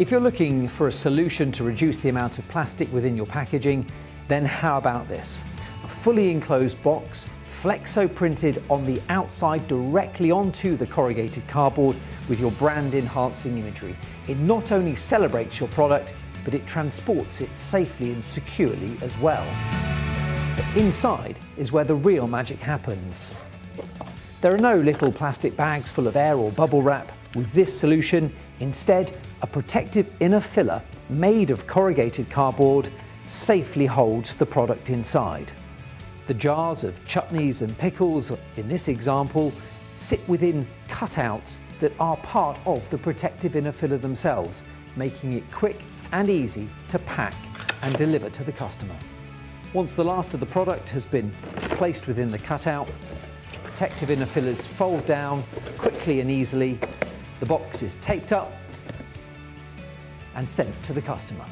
If you're looking for a solution to reduce the amount of plastic within your packaging, then how about this? A fully enclosed box, flexo printed on the outside directly onto the corrugated cardboard with your brand enhancing imagery. It not only celebrates your product, but it transports it safely and securely as well. But inside is where the real magic happens. There are no little plastic bags full of air or bubble wrap. With this solution, instead, a protective inner filler made of corrugated cardboard safely holds the product inside. The jars of chutneys and pickles, in this example, sit within cutouts that are part of the protective inner filler themselves, making it quick and easy to pack and deliver to the customer. Once the last of the product has been placed within the cutout, protective inner fillers fold down quickly and easily. The box is taped up and sent to the customer.